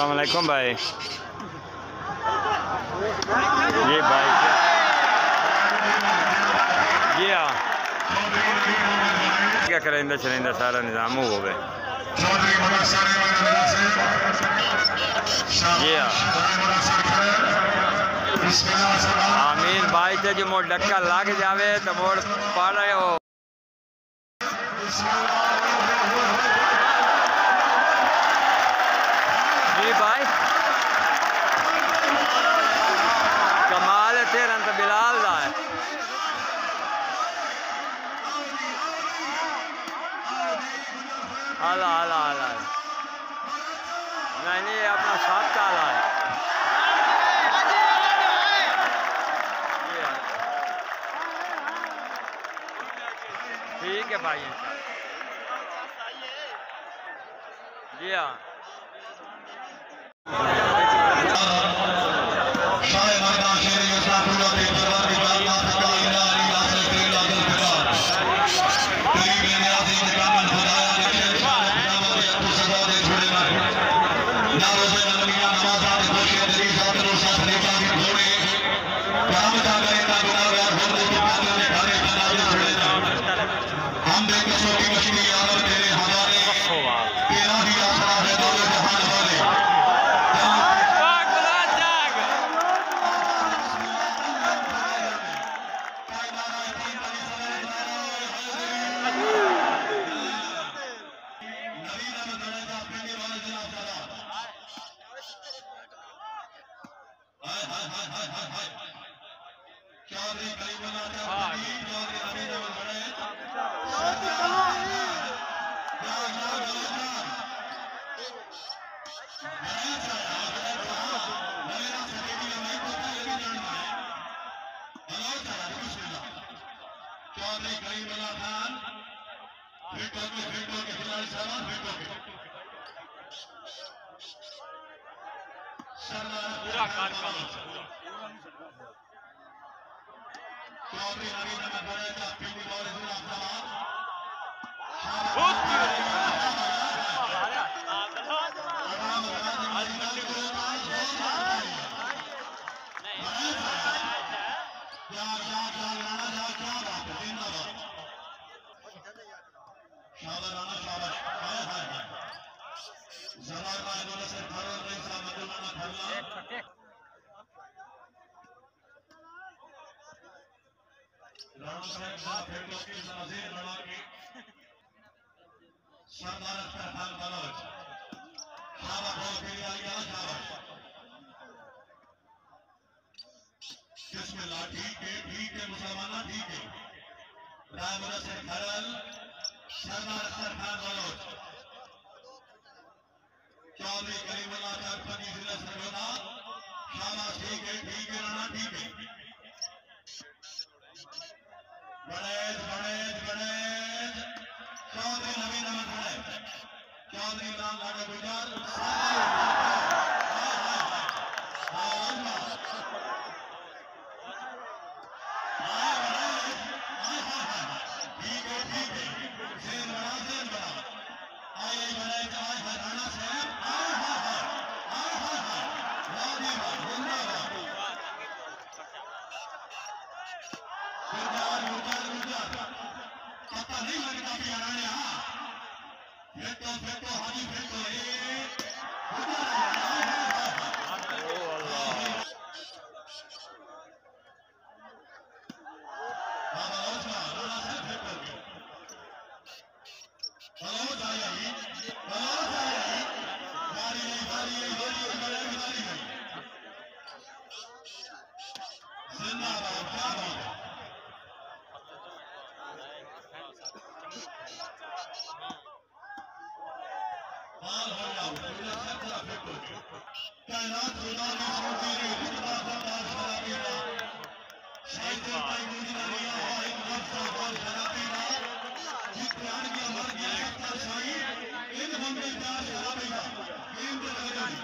السلام علیکم بھائی۔ یہ بھائی جی ہاں کیا گے چلیں سارا نظام ہو گئے۔ جی ہاں آمین بھائی تے جو موڑ ڈکا لگ جاوے تو موڑ پڑھ رہے ہو۔ جی بھائی کمال ہے تیرا تو بلال دا ہے آلہ آلہ آلہ نہیں نہیں اپنا ساتھ کا آلہ ہے ٹھیک ہے بھائی جی ہاں ہم چودھری کریم اللہ خان فٹو کے فٹو کے کھلاڑی صاحب فٹو کے پورا کارکن چودھری نوید احمد بڑے کا پنڈی بورے ضلع احمدآباد سردار اختر خان بلوچ۔ شابہ بول کے لیے آئی آج شابہ جس میں لاٹھی کے ٹھیک ہے، مسلمانہ ٹھیک ہے۔ رائے منصر کھرل۔ سردار اختر خان بلوچ۔ چودھری کریم اللہ چار پنی ضلع سرگودا شابہ ٹھیک ہے ٹھیک ہے، رانا ٹھیک ہے۔ نہیں لگتا کہ ہرانے ہاں۔ پھیٹو حاجی پھیٹو اے گجر بابا روشا رونا سے پھیٹو گے بلوچ آئی آئی بلوچ آئی آئی باری آئی باری آئی باری آئی باری آئی باری آئی زندہ باد کیا بات ہے مال ہو جاؤ پورا سب طرح پھیٹو گے کائنات خدا کی چھوٹی رہی خدا سردار شرابی را شاید کئی مجھنا لیا ہوا ایک لفظ سردار شرابی را جت پیان کیا مر گیا ستر شاہی ان بندے پیار شرابی را این دے لگے جانی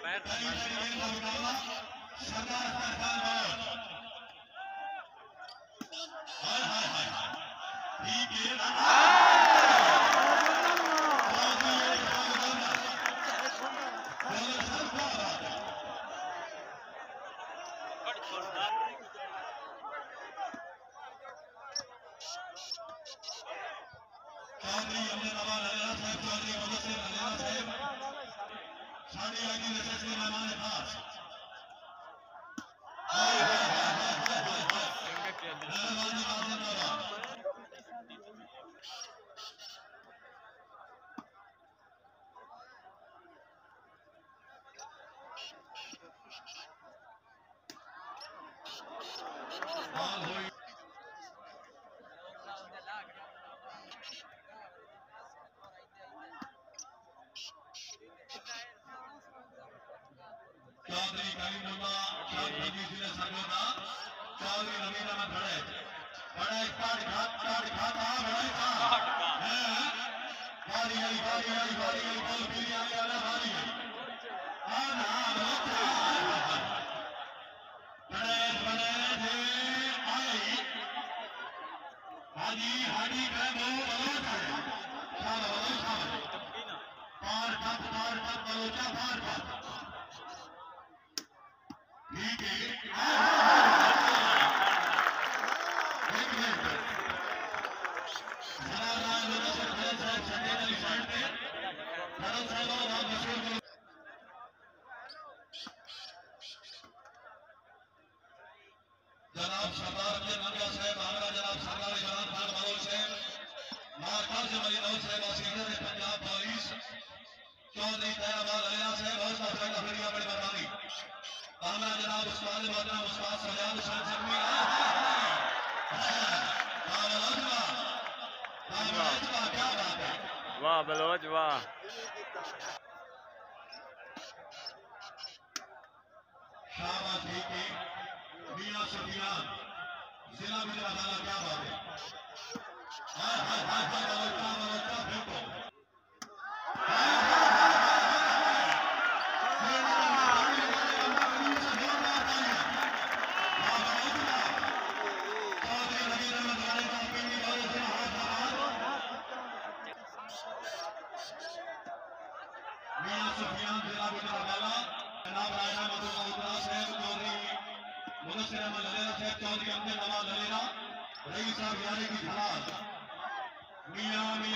کئی کئی کا مقابلہ سردار اختر خان بلوچ ہائے ہائے ہائے ہائے ٹھیک ہے ہونا چاوی زمین میں کھڑے بڑے کاٹ کھاٹ کاٹ کھاٹ آ بڑے کاٹ ہیں ہاں۔ باری آئی باری آئی جناب شباب کے منگا صاحب آگا جناب سرکار جناب خان بہول صاحب مارکر سے مجھے صاحب آسینر ہے پنجاب پولیس چودھری تیرہ واہ بلوچ واہ شاہباز بھائی کے مینا سفیان ضلع میں کیا بات ہے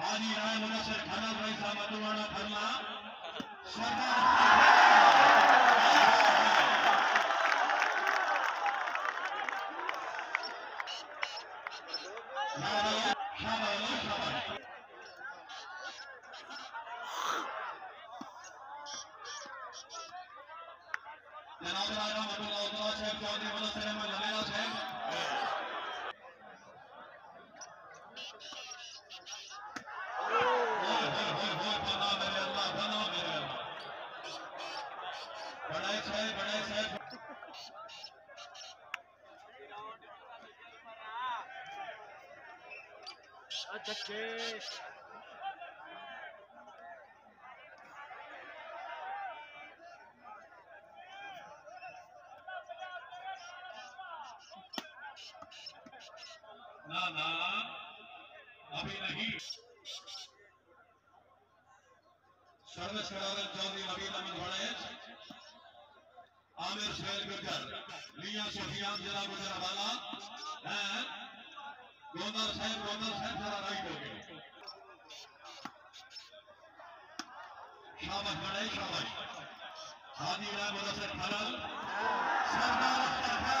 ಹಾದಿ ನಾಯಕ ಸರ್ಕಾರ ವಯಸ್ಸ ಮತವಾಡ ಫರ್ಲ ಸರ್ಕಾರ Now, ¡Ataque! ¡Nada! ¡Abina Hirsch! ¡Sorda, sorda, sorda, sorda, sorda, sorda, আমের শের বেকার মিয়া সফিয়ান জেলা বোঝারা বালা হ্যাঁ গোদার সাহেব গোদার সাহেব যারা রাইট হবে সবাই লড়াই সবাই হাদিরা মাদ্রাসা খারাল সরদার সরকার